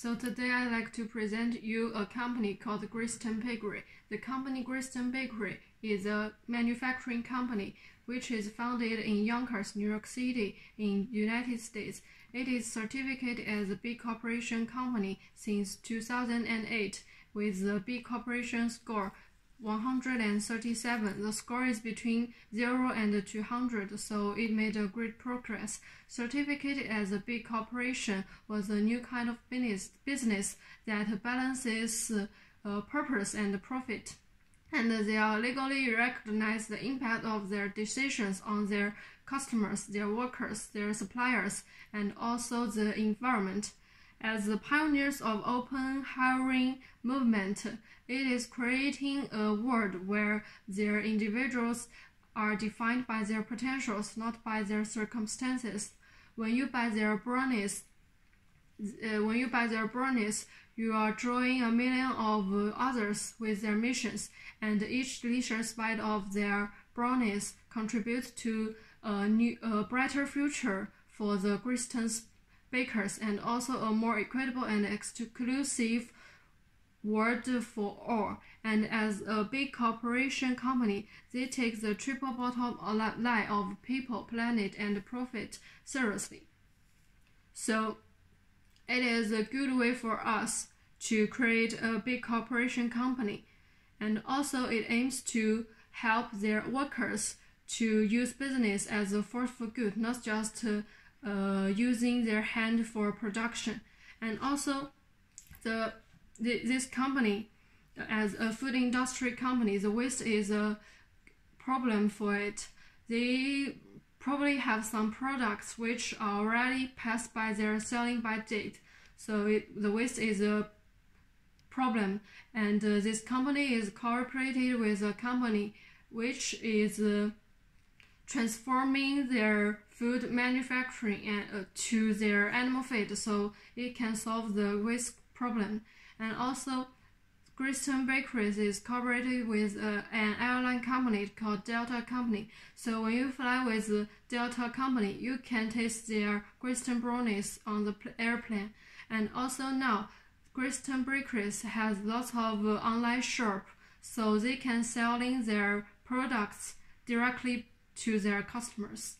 So today I'd like to present you a company called Greyston Bakery. The company Greyston Bakery is a manufacturing company which is founded in Yonkers, New York City in United States. It is certificated as a B Corporation company since 2008 with the B Corporation score 137. The score is between 0 and 200, so it made a great progress. Certificated as a B Corporation was a new kind of business, business that balances uh, purpose and profit. And they are legally recognize the impact of their decisions on their customers, their workers, their suppliers, and also the environment. As the pioneers of open hiring movement, it is creating a world where their individuals are defined by their potentials, not by their circumstances. When you buy their brownies, uh, when you buy their brownies, you are drawing a million of others with their missions, and each delicious bite of their brownies contributes to a new, a brighter future for the Greyston's bakers and also a more equitable and exclusive world for all. And as a B Corporation company, they take the triple bottom line of people, planet, and profit seriously. So it is a good way for us to create a B Corporation company. And also it aims to help their workers to use business as a force for good, not just uh, using their hand for production. And also, the, the this company, as a food industry company, the waste is a problem for it. They probably have some products which are already passed by their selling by date. So it, the waste is a problem. And uh, this company is cooperated with a company which is uh, transforming their food manufacturing and, uh, to their animal feed so it can solve the waste problem. And also, Greyston Bakeries is cooperated with uh, an airline company called Delta Company. So when you fly with the Delta Company, you can taste their Greyston brownies on the airplane. And also now, Greyston Bakeries has lots of uh, online shop, so they can selling their products directly to their customers.